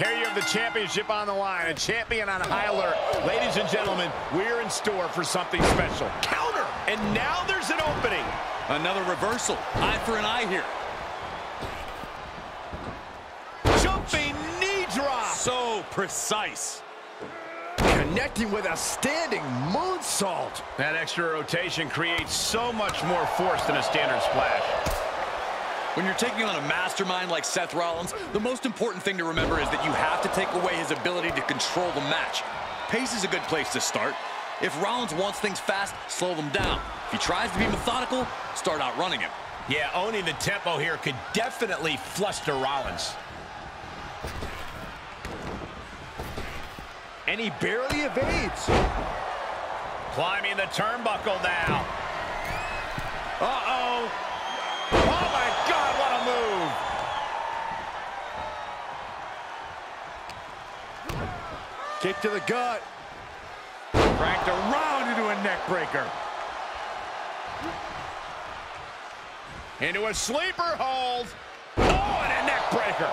Here you have the championship on the line, a champion on high alert. Ladies and gentlemen, we're in store for something special. Counter! And now there's an opening. Another reversal. Eye for an eye here. Jumping knee drop. So precise. Connecting with a standing moonsault. That extra rotation creates so much more force than a standard splash. When you're taking on a mastermind like Seth Rollins, the most important thing to remember is that you have to take away his ability to control the match. Pace is a good place to start. If Rollins wants things fast, slow them down. If he tries to be methodical, start outrunning him. Yeah, owning the tempo here could definitely fluster Rollins. And he barely evades. Climbing the turnbuckle now. Uh-oh. Oh, my God, what a move. Kick to the gut. Cranked around into a neck breaker. Into a sleeper hold. Oh, and a neck breaker.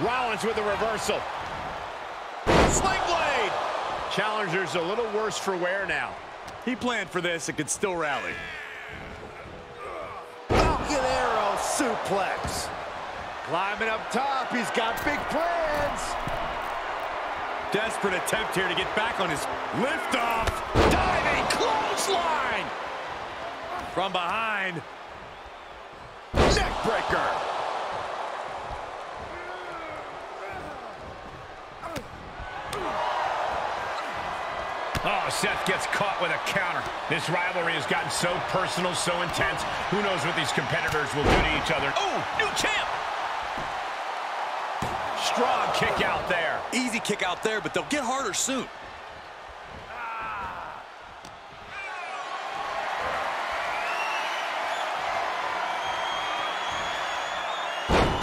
Rollins with a reversal. Sling blade. Challenger's a little worse for wear now. He planned for this and could still rally. Falcon Arrow suplex. Climbing up top, he's got big plans. Desperate attempt here to get back on his lift off. Diving clothesline. From behind. Neckbreaker. Oh, Seth gets caught with a counter. This rivalry has gotten so personal, so intense. Who knows what these competitors will do to each other. Oh, new champ! Strong kick out there. Easy kick out there, but they'll get harder soon.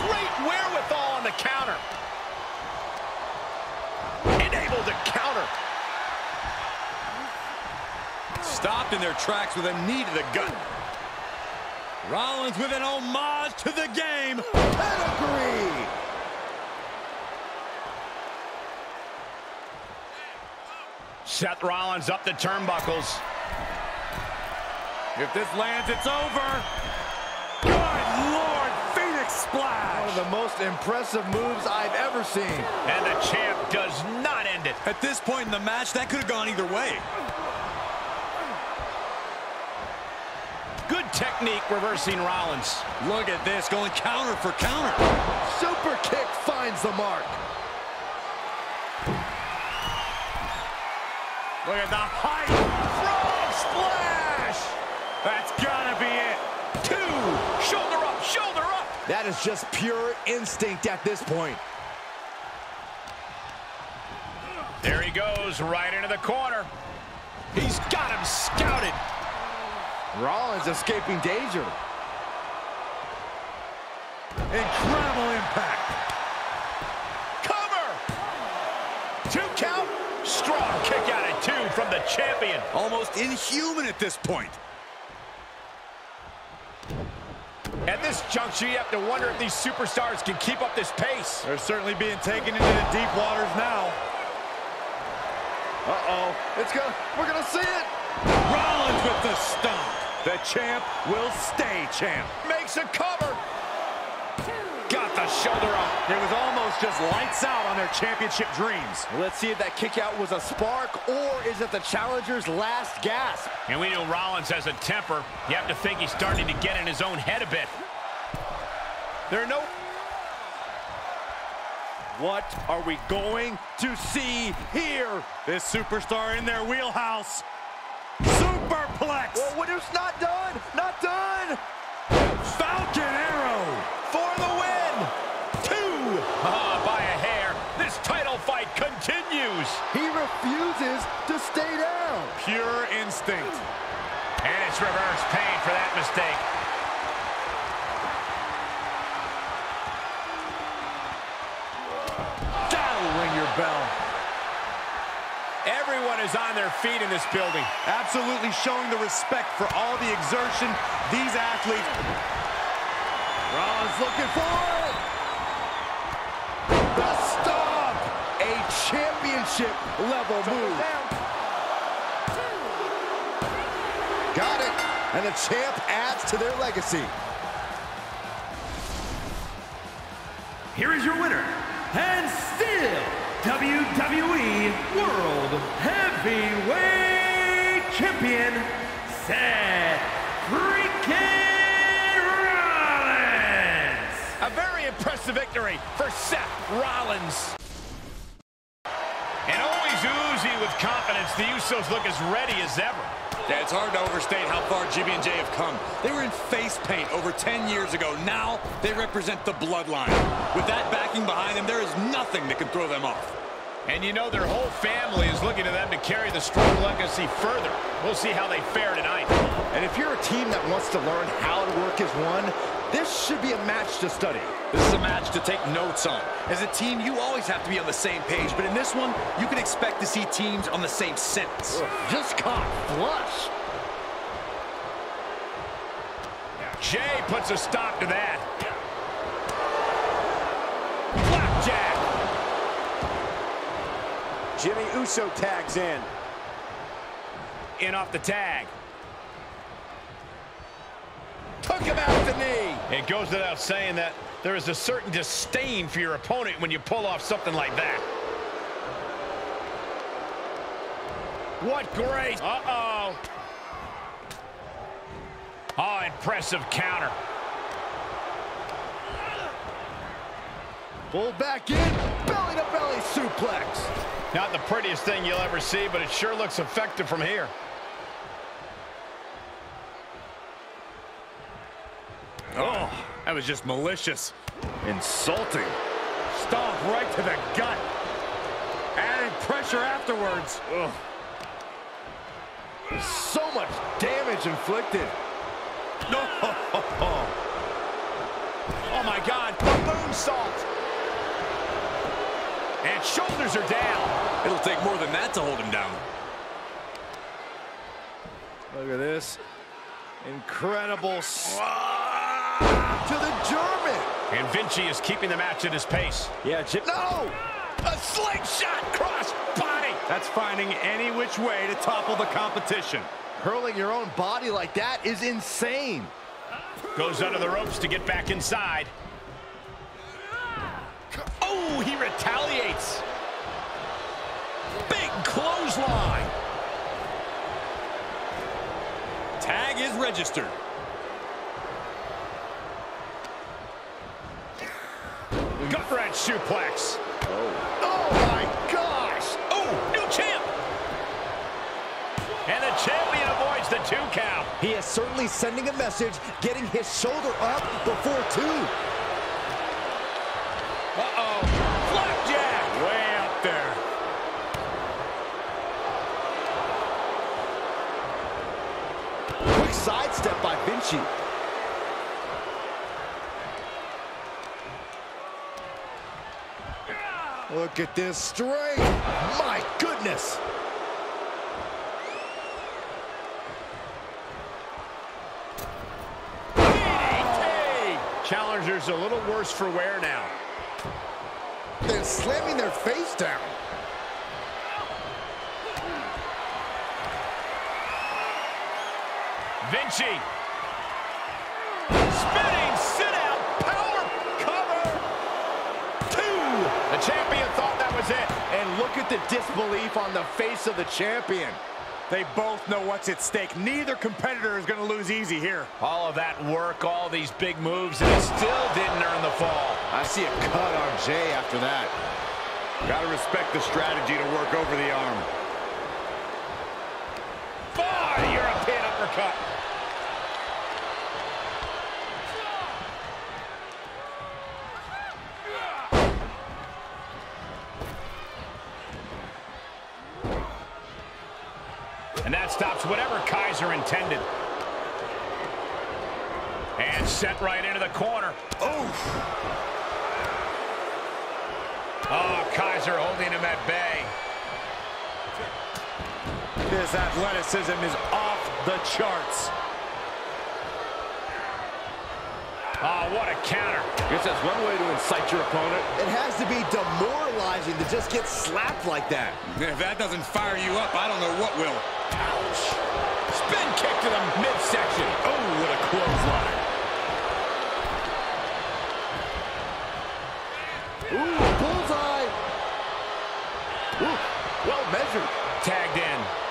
Great wherewithal on the counter. And able to counter. Stopped in their tracks with a knee to the gut. Rollins with an homage to the game. Pedigree. Seth Rollins up the turnbuckles. If this lands, it's over. Good Lord, Phoenix Splash. One of the most impressive moves I've ever seen. And the champ does not end it. At this point in the match, that could have gone either way. Good technique reversing Rollins. Look at this, going counter for counter. Super kick finds the mark. Look at the height. Frog splash. That's gotta be it. Two. Shoulder up, shoulder up. That is just pure instinct at this point. There he goes, right into the corner. He's got him scouted. Rollins escaping danger. Incredible impact. Cover. Two count. Strong kick out at two from the champion. Almost inhuman at this point. At this juncture, you have to wonder if these superstars can keep up this pace. They're certainly being taken into the deep waters now. Uh-oh. It's gonna, we're gonna see it. Rollins with the stomp. The champ will stay champ. Makes a cover. Shoulder up. It was almost just lights out on their championship dreams. Let's see if that kick out was a spark or is it the challenger's last gasp? And we know Rollins has a temper. You have to think he's starting to get in his own head a bit. There are no... What are we going to see here? This superstar in their wheelhouse. Superplex. Well, what is not done? Not done. Instinct. And it's reverse pain for that mistake. That'll ring your bell. Everyone is on their feet in this building. Absolutely showing the respect for all the exertion these athletes. Rollins looking for it. The stomp. A championship level move. Got And the champ adds to their legacy. Here is your winner, and still WWE World Heavyweight Champion, Seth freaking Rollins. A very impressive victory for Seth Rollins. And always oozy with confidence, the Usos look as ready as ever. Yeah, it's hard to overstate how far Jimmy and Jay have come. They were in face paint over 10 years ago. Now they represent the bloodline. With that backing behind them, there is nothing that can throw them off. And you know their whole family is looking to them to carry the strong legacy further. We'll see how they fare tonight. And if you're a team that wants to learn how to work as one, this should be a match to study. This is a match to take notes on. As a team, you always have to be on the same page, but in this one, you can expect to see teams on the same sentence. Just caught flush. Jay puts a stop to that. Flapjack. Jimmy Uso tags in. In off the tag. Took him out the knee. It goes without saying that there is a certain disdain for your opponent when you pull off something like that. What grace. Uh-oh. Oh, impressive counter. Pull back in. Belly to belly suplex. Not the prettiest thing you'll ever see, but it sure looks effective from here. Oh, that was just malicious. Insulting. Stomp right to the gut. Added pressure afterwards. Ugh. So much damage inflicted. Oh, my God. Moonsault. And shoulders are down. It'll take more than that to hold him down. Look at this. Incredible to the German. And Vinci is keeping the match at his pace. Yeah, Jim. No! A slingshot cross body. That's finding any which way to topple the competition. Hurling your own body like that is insane. Goes under the ropes to get back inside. Oh, he retaliates. Big clothesline. Tag is registered. Gut wrench suplex. Oh. oh my gosh! Oh, new champ. And the champion avoids the two count. He is certainly sending a message, getting his shoulder up before two. Uh-oh. Flapjack. Way up there. Quick sidestep by Vinci. Look at this strength. My goodness. DDT. Challengers a little worse for wear now. They're slamming their face down. Vinci. And look at the disbelief on the face of the champion. They both know what's at stake. Neither competitor is going to lose easy here. All of that work, all these big moves, and it still didn't earn the fall. I see a cut on Jay after that. Got to respect the strategy to work over the arm. Oh, European uppercut. And that stops whatever Kaiser intended. And set right into the corner. Oof! Oh, Kaiser holding him at bay. This athleticism is off the charts. Oh, what a counter. I Guess that's one way to incite your opponent. It has to be demoralizing to just get slapped like that. If that doesn't fire you up, I don't know what will. Ouch. Spin kick to the midsection. Oh, what a clothesline. Ooh, bullseye. Ooh, well measured. Tagged in.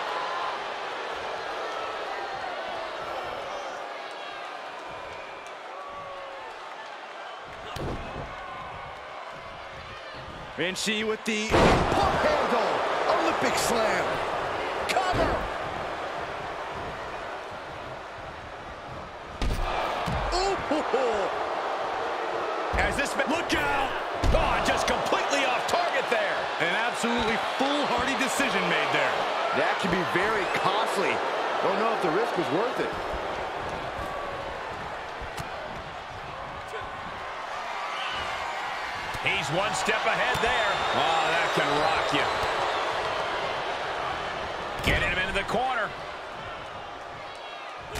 Vinci with the... Pump handle. Olympic slam. Cover. Ooh. Has this been... Look out! Oh, just completely off target there. An absolutely foolhardy decision made there. That can be very costly. Don't know if the risk was worth it. He's one step ahead there. Oh, that can rock you. Getting him into the corner.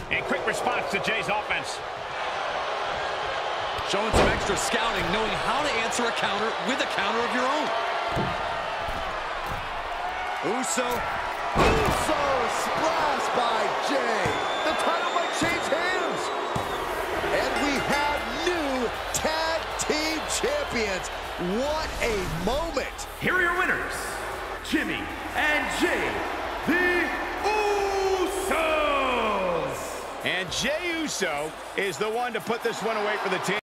And quick response to Jay's offense. Showing some extra scouting, knowing how to answer a counter with a counter of your own. Uso. Uso What a moment. Here are your winners, Jimmy and Jay, the Usos. And Jay Uso is the one to put this one away for the team.